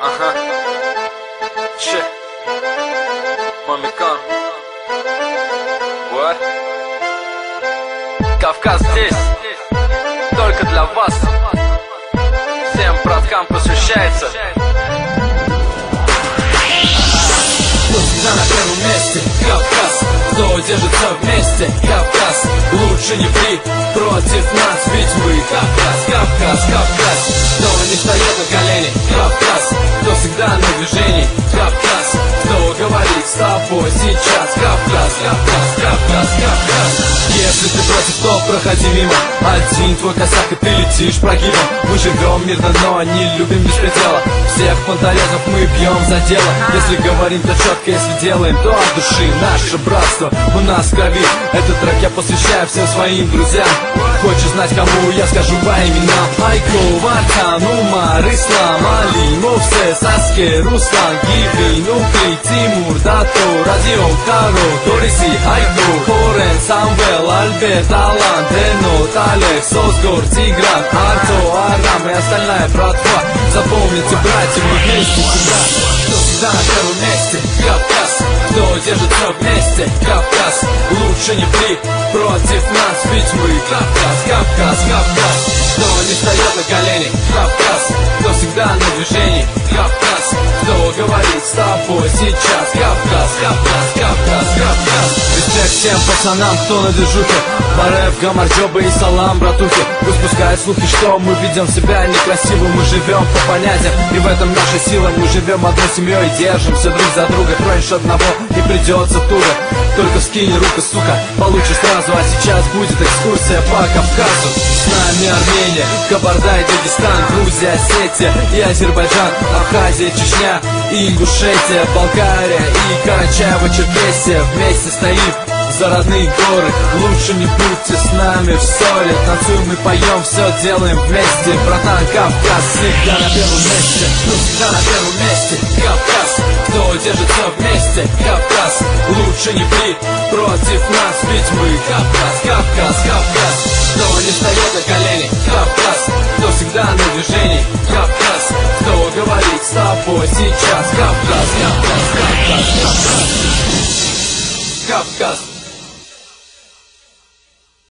Ага. Че? Мамикан. What? Кавказ здесь. Только для вас. Всем браткам посвящается. Всегда на первом месте Кавказ, снова держится вместе Кавказ, лучше не при, против нас Ведь мы Кавказ, Кавказ, Кавказ движении? Кавказ Кто говорит с тобой сейчас? Кавказ, то проходи мимо Один твой косяк и ты летишь прогибом. Мы живем мирно, но не любим без предела. Всех понтолезов мы бьем за дело. Если говорим, то четко, если делаем, то от души Наше братство у нас в крови Этот трек я посвящаю всем своим друзьям. Хочешь знать, кому я скажу по именам? Айко, Вартан, Умар, Ислам, Али, Мовсе, Саске, Руслан, Гиви, Нукли, Тимур, Дато, Радио, Каро, Ториси, Айко, Корен, Самвел, Альберт, Алан, Денот, Алекс, Сосгор, Тигран, Арто, Арам и остальная братва Запомните, братья, мы вместе всегда Кто всегда на первом месте? Кавказ Кто держится вместе? Кавказ Лучше не при против нас Ведь мы Кавказ, Кавказ, Кавказ Кто не встает на колени? Кавказ Кто всегда на движении? Кавказ Кто говорит с тобой сейчас? Кавказ, Кавказ, всем пацанам, кто на движухе. Барев, Гамарджоба и Салам, братухи Пусть пускают слухи, что мы ведем себя некрасиво Мы живем по понятиям, и в этом наша сила Мы живем одной семьей, держимся друг за друга. Тронешь одного, и придется туго. Только скинь руку, сука, получишь сразу. А сейчас будет экскурсия по Кавказу. С нами Армения, Кабарда и Дагестан Грузия, Осетия и Азербайджан Абхазия, Чечня и Ингушетия Болгария и Карачаево-Черкесия Вместе стоим за родные горы Лучше не будьте с нами в ссоре Танцуем и поем, все делаем вместе. Братан, Кавказ всегда на первом месте Ну всегда на первом месте Кавказ, кто держится вместе? Кавказ, лучше не при против нас Ведь мы Кавказ, Кавказ, Кавказ. Кто не встает на колени? Кавказ, кто всегда на движении? Кавказ, кто говорит с тобой сейчас? Кавказ, Кавказ, Кавказ, Кавказ. Кавказ